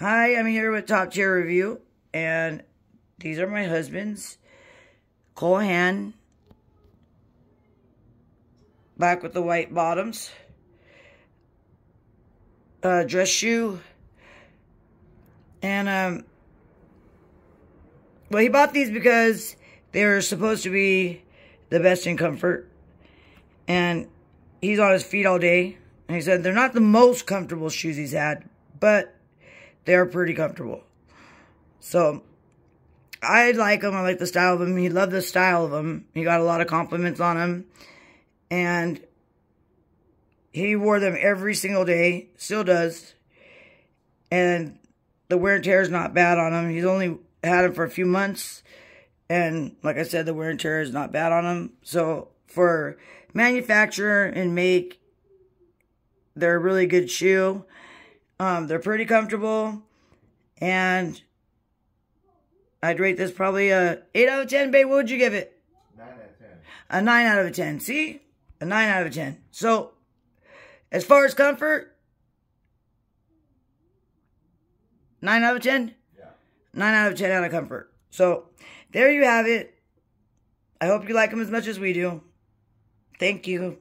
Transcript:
Hi, I'm here with Top Tier Review, and these are my husbands. Cole back with the white bottoms. Uh, dress shoe. And, um, well, he bought these because they were supposed to be the best in comfort. And he's on his feet all day. And he said they're not the most comfortable shoes he's had, but they're pretty comfortable. So, I like them. I like the style of them. He loved the style of them. He got a lot of compliments on them. And he wore them every single day. Still does. And the wear and tear is not bad on him. He's only had them for a few months. And like I said, the wear and tear is not bad on them. So for manufacturer and make, they're a really good shoe. Um, they're pretty comfortable. And I'd rate this probably a 8 out of 10, babe. What would you give it? 9 out of 10. A 9 out of 10. See? A 9 out of 10. So, as far as comfort, 9 out of 10? Yeah. 9 out of 10 out of comfort. So, there you have it. I hope you like them as much as we do. Thank you.